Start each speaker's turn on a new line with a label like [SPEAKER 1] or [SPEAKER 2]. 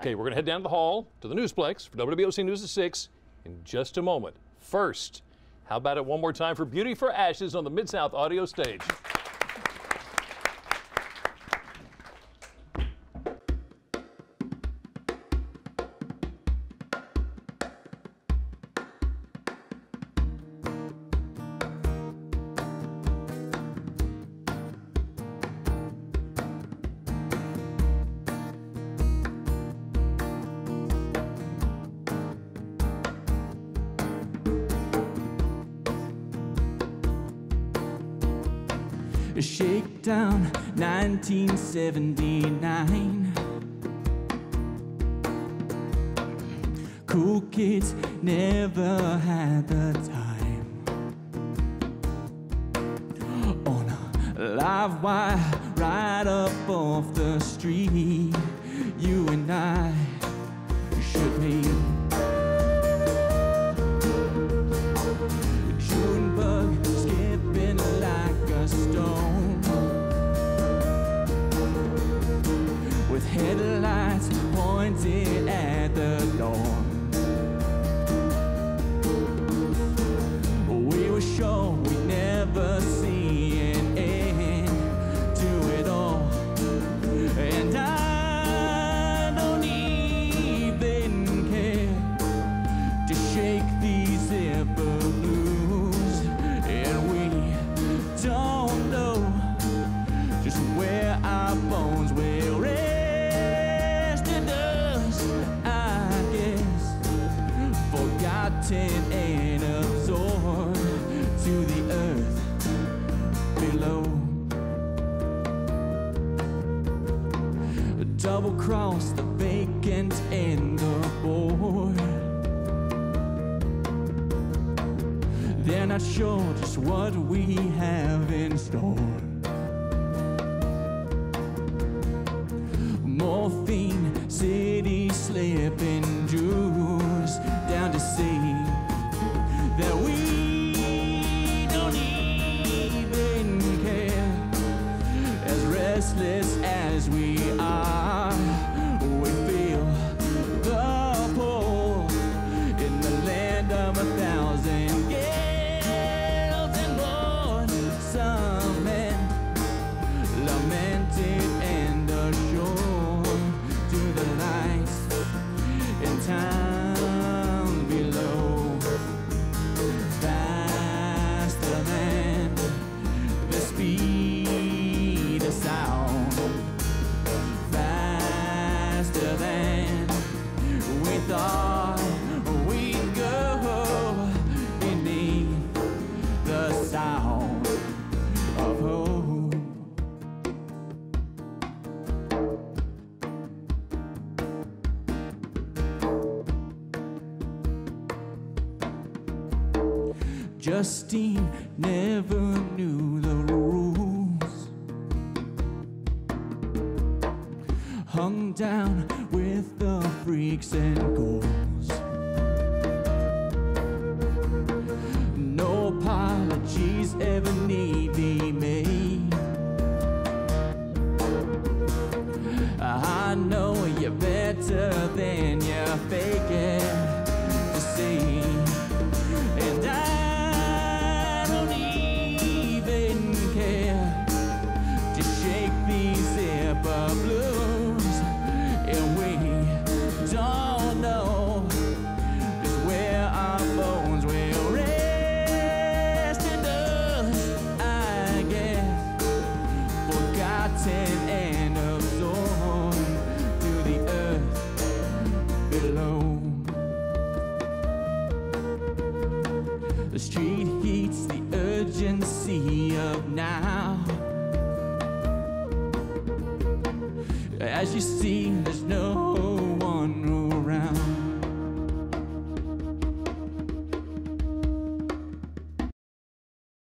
[SPEAKER 1] Okay, we're going to head down the hall to the Newsplex for WBOC News at 6 in just a moment. First, how about it one more time for Beauty for Ashes on the Mid South audio stage?
[SPEAKER 2] Shakedown 1979. Cool kids never had the time. On a live wire right up off the street, you and I headlights pointed at the dawn. Forgotten and absorb to the earth below. Double cross the vacant and the bored. They're not sure just what we have in store. Morphine city slipping that we sound. Faster than we thought we'd go beneath the sound of hope. Justine never knew the Hung down with the freaks and ghouls. No apologies ever need street heats the urgency of now. As you see, there's no